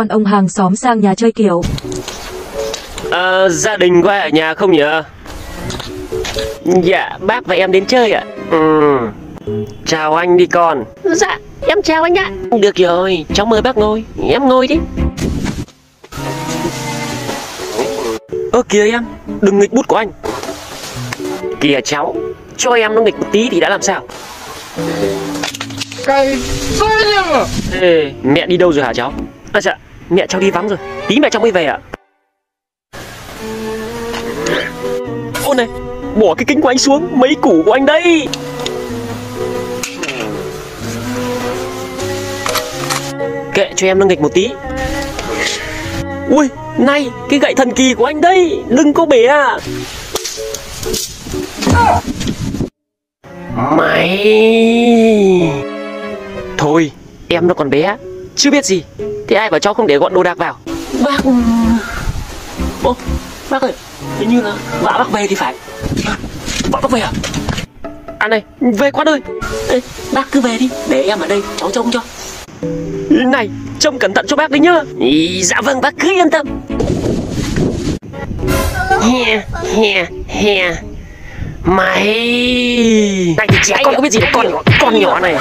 con ông hàng xóm sang nhà chơi kiểu. Ờ, gia đình có ai ở nhà không nhỉ? Dạ, bác và em đến chơi ạ. Ừ. Chào anh đi con. Dạ, em chào anh ạ. Được rồi, cháu mời bác ngồi. Em ngồi đi. Ơ kìa em, đừng nghịch bút của anh. Kìa cháu, cho em nó nghịch một tí thì đã làm sao? Cái dễ nhờ Ê, mẹ đi đâu rồi hả cháu? À dạ, mẹ cháu đi vắng rồi. Tí mẹ cháu mới về ạ. Ô này, bỏ cái kính của anh xuống, mấy củ của anh đây. Kệ cho em nó nghịch một tí. Ui, này, cái gậy thần kỳ của anh đây, đừng có bể à. Mày Thôi em nó còn bé Chưa biết gì Thế ai bảo cháu không để gọn đồ đạc vào? Bác Ô bác ơi Hình như là vợ bác về thì phải. À, Vợ bác về à? À này về quá ơi. Ê, Bác cứ về đi Để em ở đây cháu trông cho. Này trông cẩn thận cho bác đấy nhá. Ý, Dạ vâng bác cứ yên tâm. Hè hè hè. Mày. Này thì trẻ con có biết gì đâu con con nhỏ này